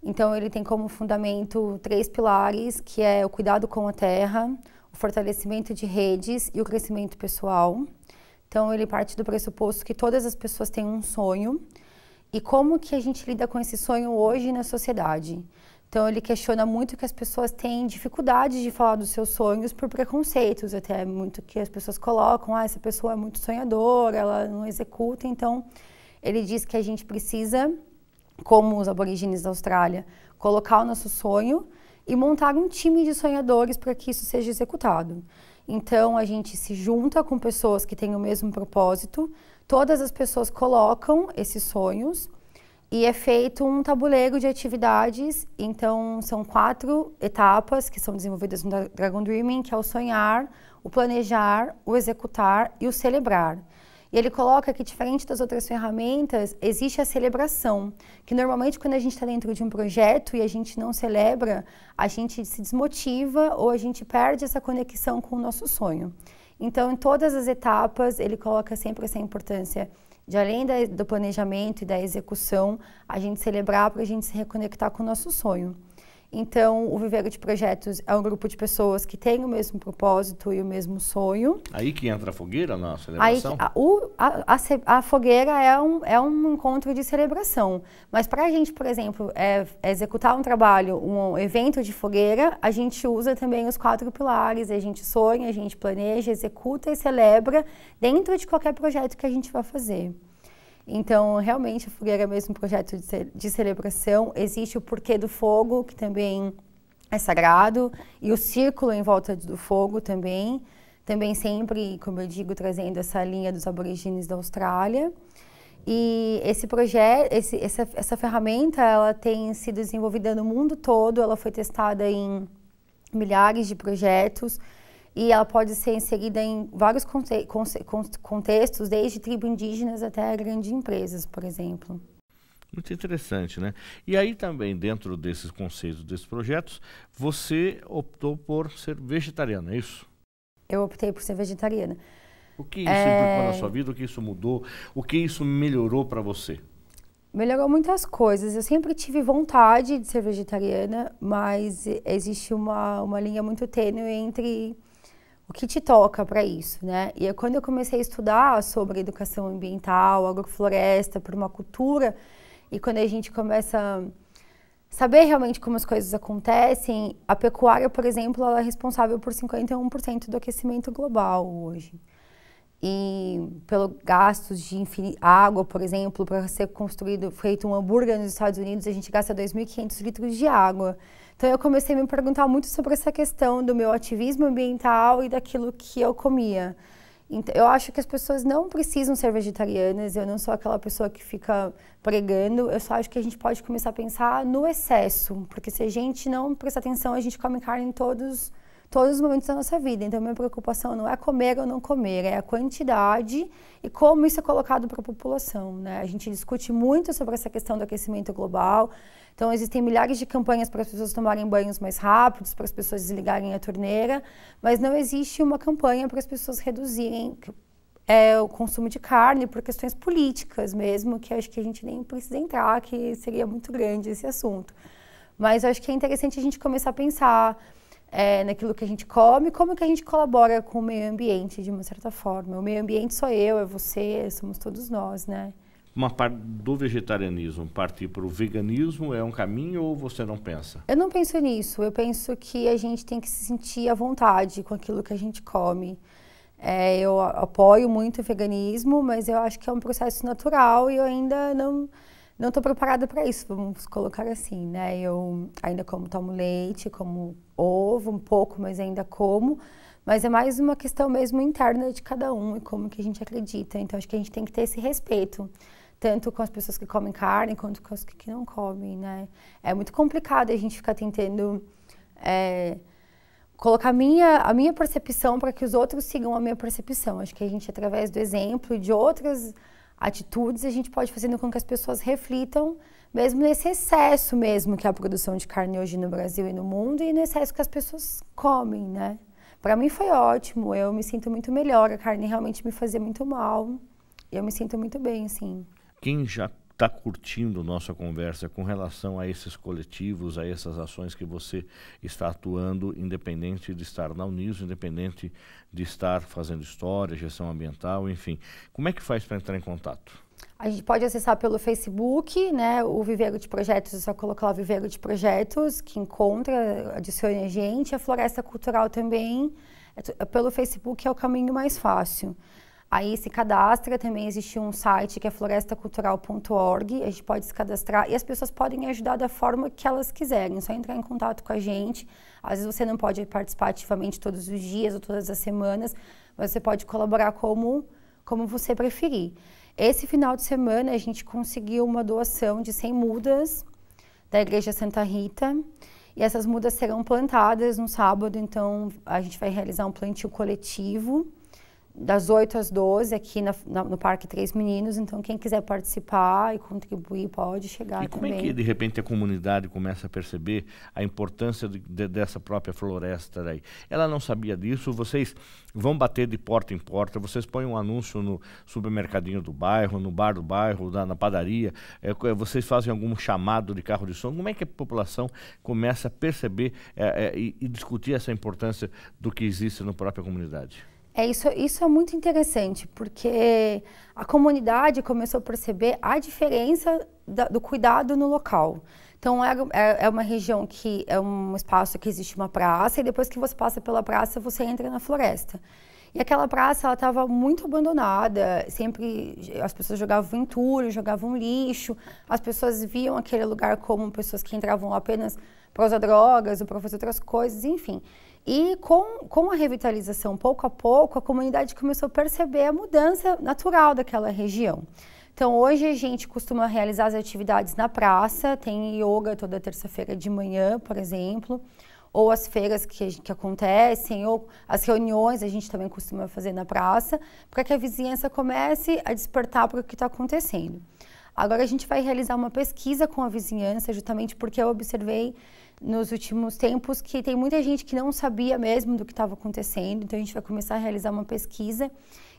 Então, ele tem como fundamento três pilares, que é o cuidado com a terra, o fortalecimento de redes e o crescimento pessoal. Então, ele parte do pressuposto que todas as pessoas têm um sonho e como que a gente lida com esse sonho hoje na sociedade. Então ele questiona muito que as pessoas têm dificuldade de falar dos seus sonhos por preconceitos, até muito que as pessoas colocam, ah, essa pessoa é muito sonhadora, ela não executa. Então ele diz que a gente precisa, como os aborígenes da Austrália, colocar o nosso sonho e montar um time de sonhadores para que isso seja executado. Então a gente se junta com pessoas que têm o mesmo propósito, todas as pessoas colocam esses sonhos e é feito um tabuleiro de atividades. Então, são quatro etapas que são desenvolvidas no Dragon Dreaming, que é o sonhar, o planejar, o executar e o celebrar. E ele coloca que, diferente das outras ferramentas, existe a celebração, que normalmente quando a gente está dentro de um projeto e a gente não celebra, a gente se desmotiva ou a gente perde essa conexão com o nosso sonho. Então, em todas as etapas, ele coloca sempre essa importância de além da, do planejamento e da execução, a gente celebrar para a gente se reconectar com o nosso sonho. Então, o Viveiro de Projetos é um grupo de pessoas que têm o mesmo propósito e o mesmo sonho. Aí que entra a fogueira na celebração? Aí, a, o, a, a, a, fogueira é um, é um encontro de celebração. Mas para a gente, por exemplo, é, é executar um trabalho, um evento de fogueira, a gente usa também os quatro pilares. A gente sonha, a gente planeja, executa e celebra dentro de qualquer projeto que a gente vai fazer. Então, realmente, a fogueira é mesmo um projeto de, ce de celebração. Existe o porquê do fogo, que também é sagrado, e o círculo em volta do fogo também. Também sempre, como eu digo, trazendo essa linha dos aborígenes da Austrália. E esse projeto, essa, essa ferramenta, ela tem sido desenvolvida no mundo todo. Ela foi testada em milhares de projetos e ela pode ser inserida em vários conte contextos, desde tribo indígenas até grandes empresas, por exemplo. Muito interessante, né? E aí também, dentro desses conceitos, desses projetos, você optou por ser vegetariana, é isso? Eu optei por ser vegetariana. O que isso é... implicou na sua vida? O que isso mudou? O que isso melhorou para você? Melhorou muitas coisas. Eu sempre tive vontade de ser vegetariana, mas existe uma, uma linha muito tênue entre o que te toca para isso, né? E é quando eu comecei a estudar sobre educação ambiental, agrofloresta, por uma cultura, e quando a gente começa a saber realmente como as coisas acontecem, a pecuária, por exemplo, ela é responsável por 51% do aquecimento global hoje. E pelo gastos de água, por exemplo, para ser construído, feito um hambúrguer nos Estados Unidos, a gente gasta 2.500 litros de água. Então eu comecei a me perguntar muito sobre essa questão do meu ativismo ambiental e daquilo que eu comia. Então, eu acho que as pessoas não precisam ser vegetarianas, eu não sou aquela pessoa que fica pregando, eu só acho que a gente pode começar a pensar no excesso, porque se a gente não prestar atenção, a gente come carne em todos, todos os momentos da nossa vida. Então, minha preocupação não é comer ou não comer, é a quantidade e como isso é colocado para a população. Né? A gente discute muito sobre essa questão do aquecimento global, então, existem milhares de campanhas para as pessoas tomarem banhos mais rápidos, para as pessoas desligarem a torneira, mas não existe uma campanha para as pessoas reduzirem é, o consumo de carne por questões políticas mesmo, que acho que a gente nem precisa entrar, que seria muito grande esse assunto. Mas acho que é interessante a gente começar a pensar é, naquilo que a gente come, como que a gente colabora com o meio ambiente de uma certa forma. O meio ambiente sou eu, é você, somos todos nós, né? Uma parte do vegetarianismo, partir para o veganismo é um caminho ou você não pensa? Eu não penso nisso. Eu penso que a gente tem que se sentir à vontade com aquilo que a gente come. É, eu apoio muito o veganismo, mas eu acho que é um processo natural e eu ainda não não estou preparada para isso, vamos colocar assim, né? Eu ainda como tomo leite, como ovo um pouco, mas ainda como. Mas é mais uma questão mesmo interna de cada um e como que a gente acredita. Então acho que a gente tem que ter esse respeito, tanto com as pessoas que comem carne quanto com as que não comem, né? É muito complicado a gente ficar tentando é, colocar a minha, a minha percepção para que os outros sigam a minha percepção. Acho que a gente, através do exemplo e de outras atitudes, a gente pode fazer com que as pessoas reflitam, mesmo nesse excesso mesmo que é a produção de carne hoje no Brasil e no mundo, e no excesso que as pessoas comem, né? Para mim foi ótimo, eu me sinto muito melhor, a carne realmente me fazia muito mal, e eu me sinto muito bem, assim. Quem já está curtindo nossa conversa com relação a esses coletivos, a essas ações que você está atuando, independente de estar na Uniso, independente de estar fazendo história, gestão ambiental, enfim. Como é que faz para entrar em contato? A gente pode acessar pelo Facebook, né? O Viveiro de Projetos, é só colocar o Viveiro de Projetos, que encontra, adicione a gente. A Floresta Cultural também, é pelo Facebook é o caminho mais fácil. Aí se cadastra, também existe um site que é florestacultural.org, a gente pode se cadastrar e as pessoas podem ajudar da forma que elas quiserem, é só entrar em contato com a gente. Às vezes você não pode participar ativamente todos os dias ou todas as semanas, mas você pode colaborar como, como você preferir. Esse final de semana a gente conseguiu uma doação de 100 mudas da Igreja Santa Rita. E essas mudas serão plantadas no sábado, então a gente vai realizar um plantio coletivo das 8 às 12 aqui na, na, no Parque Três Meninos. Então, quem quiser participar e contribuir pode chegar e também. como é que, de repente, a comunidade começa a perceber a importância de, de, dessa própria floresta daí? Ela não sabia disso, vocês vão bater de porta em porta, vocês põem um anúncio no supermercadinho do bairro, no bar do bairro, na, na padaria, é, vocês fazem algum chamado de carro de som. Como é que a população começa a perceber é, é, e, e discutir essa importância do que existe na própria comunidade? É isso, isso é muito interessante, porque a comunidade começou a perceber a diferença da, do cuidado no local. Então, é, é, é, uma região que é um espaço que existe uma praça, e depois que você passa pela praça, você entra na floresta. E aquela praça, ela estava muito abandonada, sempre as pessoas jogavam entulho, jogavam lixo, as pessoas viam aquele lugar como pessoas que entravam apenas para usar drogas ou para fazer outras coisas, enfim. E com, com a revitalização, pouco a pouco, a comunidade começou a perceber a mudança natural daquela região. Então, hoje a gente costuma realizar as atividades na praça, tem yoga toda terça-feira de manhã, por exemplo, ou as feiras que, que acontecem, ou as reuniões a gente também costuma fazer na praça, para que a vizinhança comece a despertar para o que está acontecendo. Agora a gente vai realizar uma pesquisa com a vizinhança, justamente porque eu observei nos últimos tempos que tem muita gente que não sabia mesmo do que estava acontecendo. Então a gente vai começar a realizar uma pesquisa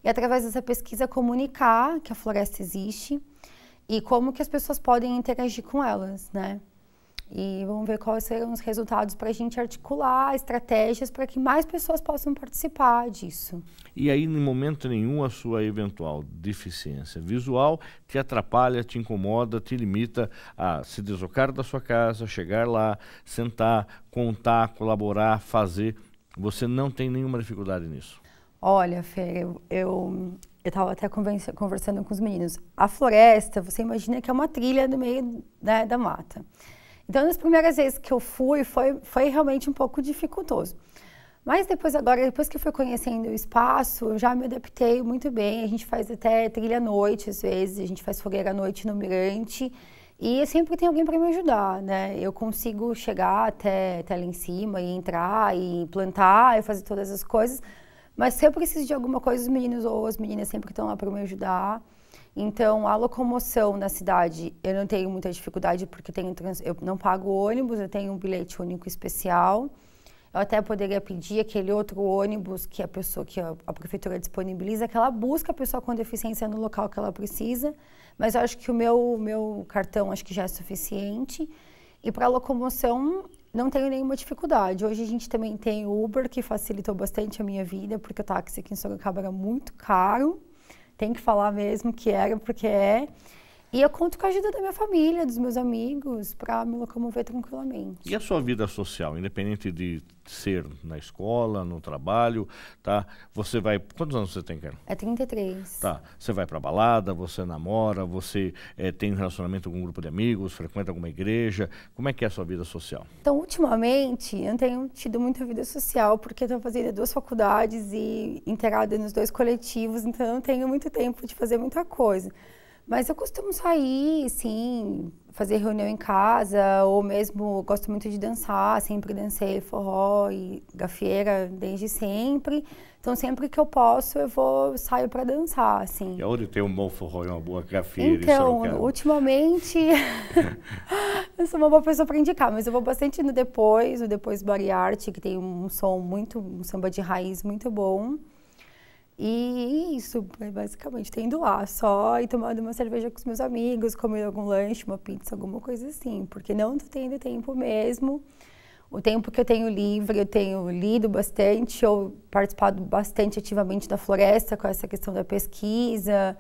e através dessa pesquisa comunicar que a floresta existe e como que as pessoas podem interagir com elas, né? E vamos ver quais serão os resultados para a gente articular estratégias para que mais pessoas possam participar disso. E aí, em momento nenhum, a sua eventual deficiência visual te atrapalha, te incomoda, te limita a se deslocar da sua casa, chegar lá, sentar, contar, colaborar, fazer. Você não tem nenhuma dificuldade nisso? Olha, Fê, eu, eu estava até conversando com os meninos. A floresta, você imagina que é uma trilha no meio né, da mata. Então, nas primeiras vezes que eu fui, foi, foi realmente um pouco dificultoso. Mas depois, agora, depois que eu fui conhecendo o espaço, eu já me adaptei muito bem. A gente faz até trilha à noite, às vezes, a gente faz fogueira à noite no mirante. E sempre tem alguém para me ajudar, né? Eu consigo chegar até, até lá em cima e entrar e plantar e fazer todas as coisas. Mas se eu preciso de alguma coisa, os meninos ou as meninas sempre estão lá para me ajudar. Então, a locomoção na cidade, eu não tenho muita dificuldade porque tenho trans... eu não pago ônibus, eu tenho um bilhete único especial. Eu até poderia pedir aquele outro ônibus que a pessoa que a, prefeitura disponibiliza, que ela busca a pessoa com deficiência no local que ela precisa, mas eu acho que o meu meu cartão acho que já é suficiente. E para locomoção, não tenho nenhuma dificuldade. Hoje a gente também tem Uber, que facilitou bastante a minha vida, porque o táxi aqui em Sorocaba era muito caro. Tem que falar mesmo que era, porque é. E eu conto com a ajuda da minha família, dos meus amigos, para me locomover tranquilamente. E a sua vida social, independente de ser na escola, no trabalho, tá? Você vai. Quantos anos você tem, Carol? É 33. Tá. Você vai pra balada, você namora, você é, tem um relacionamento com um grupo de amigos, frequenta alguma igreja. Como é que é a sua vida social? Então, ultimamente, eu não tenho tido muita vida social, porque eu estou fazendo duas faculdades e integrada nos dois coletivos, então eu não tenho muito tempo de fazer muita coisa. Mas eu costumo sair, sim, fazer reunião em casa, ou mesmo gosto muito de dançar, sempre dancei forró e gafieira desde sempre. Então sempre que eu posso, eu vou saio para dançar, assim. E onde tem um bom forró e uma boa gafieira? Então, ultimamente eu sou uma boa pessoa para indicar, mas eu vou bastante no Depois, o Depois Body Art, que tem um som muito, um samba de raiz muito bom. E isso, basicamente, tendo lá só e tomando uma cerveja com os meus amigos, comendo algum lanche, uma pizza, alguma coisa assim, porque não tô tendo tempo mesmo. O tempo que eu tenho livre, eu tenho lido bastante, ou participado bastante ativamente da floresta com essa questão da pesquisa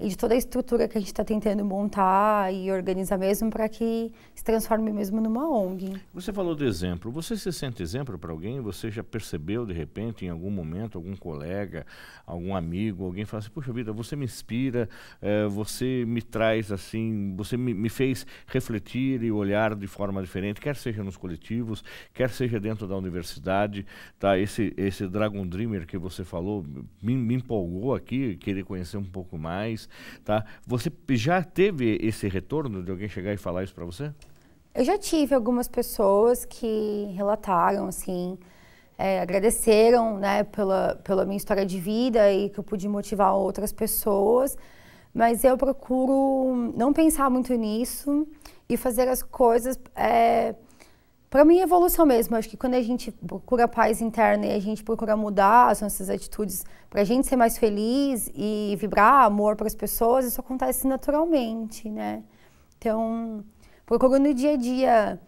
e de toda a estrutura que a gente está tentando montar e organizar mesmo para que se transforme mesmo numa ONG. Você falou de exemplo. Você se sente exemplo para alguém? Você já percebeu de repente, em algum momento, algum colega, algum amigo, alguém fala assim: Poxa vida, você me inspira, eh, você me traz assim, você me, me, fez refletir e olhar de forma diferente, quer seja nos coletivos, quer seja dentro da universidade. Tá? Esse, esse Dragon Dreamer que você falou me, me empolgou aqui, querer conhecer um pouco mais. Tá? Você já teve esse retorno de alguém chegar e falar isso para você? Eu já tive algumas pessoas que relataram, assim, é, agradeceram, né, pela, pela minha história de vida e que eu pude motivar outras pessoas, mas eu procuro não pensar muito nisso e fazer as coisas é, para minha evolução mesmo. Acho que quando a gente procura paz interna e a gente procura mudar as nossas atitudes para a gente ser mais feliz e vibrar amor para as pessoas, isso acontece naturalmente, né? Então procuro no dia a dia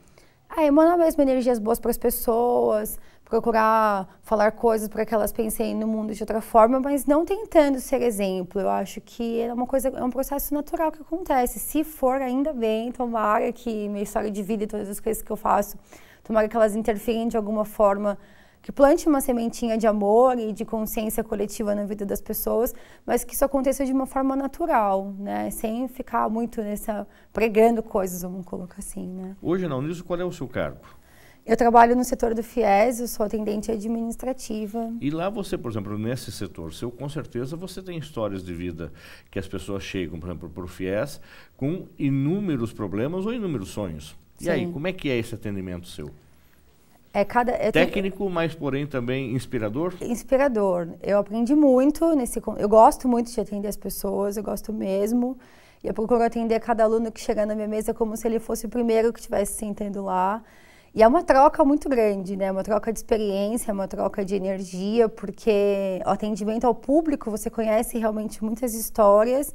ah, emanar mesmo energias boas para as pessoas, procurar falar coisas para que elas pensem no mundo de outra forma, mas não tentando ser exemplo. Eu acho que é uma coisa, é um processo natural que acontece. Se for, ainda bem, tomara que minha história de vida e todas as coisas que eu faço, tomara que elas interfirem de alguma forma que plante uma sementinha de amor e de consciência coletiva na vida das pessoas, mas que isso aconteça de uma forma natural, né? Sem ficar muito nessa pregando coisas, vamos colocar assim, né? Hoje não, nisso qual é o seu cargo? Eu trabalho no setor do FIES, eu sou atendente administrativa. E lá você, por exemplo, nesse setor seu, com certeza você tem histórias de vida que as pessoas chegam, por exemplo, para o FIES com inúmeros problemas ou inúmeros sonhos. E Sim. aí, como é que é esse atendimento seu? É cada, Técnico, mas porém também inspirador? Inspirador. Eu aprendi muito nesse. Eu gosto muito de atender as pessoas, eu gosto mesmo. E eu procuro atender cada aluno que chega na minha mesa como se ele fosse o primeiro que estivesse sentando lá. E é uma troca muito grande, né? Uma troca de experiência, uma troca de energia, porque o atendimento ao público você conhece realmente muitas histórias.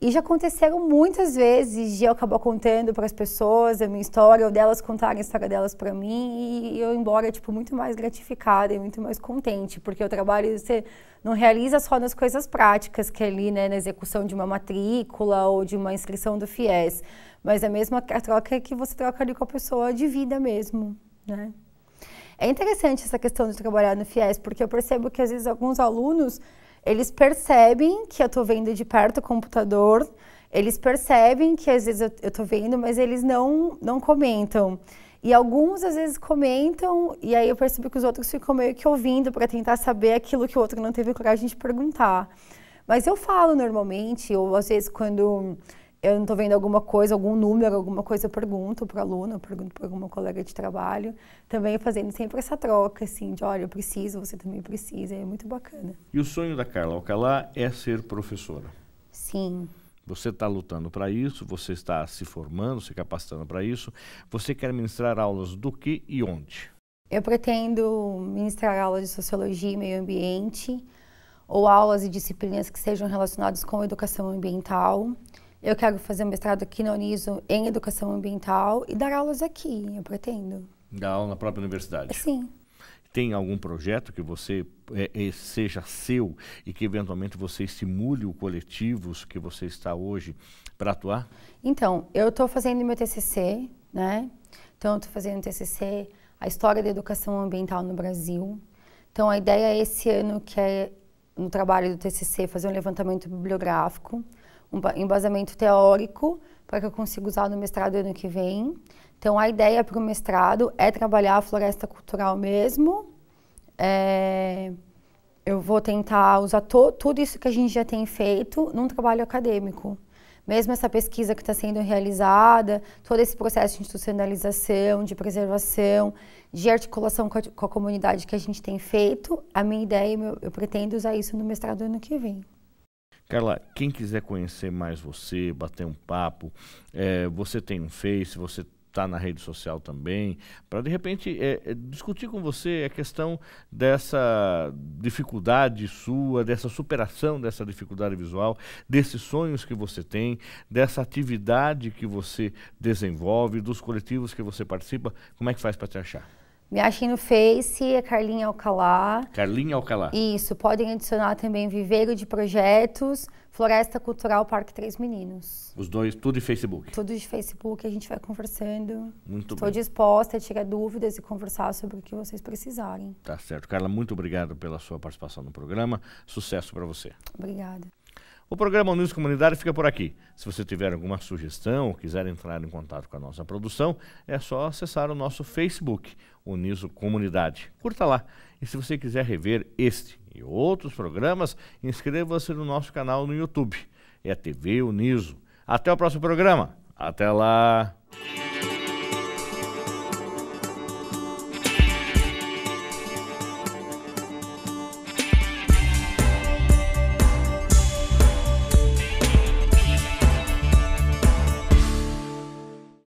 E já aconteceram muitas vezes de eu acabar contando para as pessoas a minha história, ou delas contarem a história delas para mim, e eu embora tipo muito mais gratificada e muito mais contente, porque o trabalho você não realiza só nas coisas práticas, que é ali, né, na execução de uma matrícula ou de uma inscrição do FIES, mas é mesmo a troca que você troca ali com a pessoa de vida mesmo, né? É interessante essa questão de trabalhar no FIES, porque eu percebo que às vezes alguns alunos eles percebem que eu estou vendo de perto o computador, eles percebem que às vezes eu estou vendo, mas eles não, não comentam. E alguns às vezes comentam, e aí eu percebo que os outros ficam meio que ouvindo para tentar saber aquilo que o outro não teve coragem de perguntar. Mas eu falo normalmente, ou às vezes quando eu não estou vendo alguma coisa, algum número, alguma coisa, eu pergunto para o aluno, eu pergunto para alguma colega de trabalho, também fazendo sempre essa troca, assim, de olha, eu preciso, você também precisa, é muito bacana. E o sonho da Carla Alcalá é ser professora? Sim. Você está lutando para isso, você está se formando, se capacitando para isso. Você quer ministrar aulas do que e onde? Eu pretendo ministrar aulas de sociologia e meio ambiente, ou aulas e disciplinas que sejam relacionadas com educação ambiental. Eu quero fazer um mestrado aqui na Uniso em educação ambiental e dar aulas aqui, eu pretendo. Dá aula na própria universidade? Sim. Tem algum projeto que você é, é, seja seu e que eventualmente você estimule o coletivos que você está hoje para atuar? Então, eu estou fazendo meu TCC, né? Então, eu estou fazendo TCC, a história da educação ambiental no Brasil. Então, a ideia é esse ano, que é no trabalho do TCC, fazer um levantamento bibliográfico, um embasamento teórico, para que eu consiga usar no mestrado ano que vem. Então, a ideia para o mestrado é trabalhar a floresta cultural mesmo. É, eu vou tentar usar to, tudo isso que a gente já tem feito num trabalho acadêmico. Mesmo essa pesquisa que está sendo realizada, todo esse processo de institucionalização, de preservação, de articulação com a, com a comunidade que a gente tem feito, a minha ideia, eu, pretendo usar isso no mestrado ano que vem. Carla, quem quiser conhecer mais você, bater um papo, é, você tem um Face, você está na rede social também, para de repente é, é, discutir com você a questão dessa dificuldade sua, dessa superação dessa dificuldade visual, desses sonhos que você tem, dessa atividade que você desenvolve, dos coletivos que você participa. Como é que faz para te achar? Me achem no Face, é Carlinha Alcalá. Carlinha Alcalá. Isso, podem adicionar também Viveiro de Projetos, Floresta Cultural Parque Três Meninos. Os dois, tudo de Facebook? Tudo de Facebook, a gente vai conversando. Muito Estou bem. disposta a tirar dúvidas e conversar sobre o que vocês precisarem. Tá certo. Carla, muito obrigado pela sua participação no programa. Sucesso para você. Obrigada. O programa News Comunidade fica por aqui. Se você tiver alguma sugestão ou quiser entrar em contato com a nossa produção, é só acessar o nosso Facebook, o Niso Comunidade. Curta lá. E se você quiser rever este e outros programas, inscreva-se no nosso canal no YouTube. É a TV Uniso. Até o próximo programa. Até lá!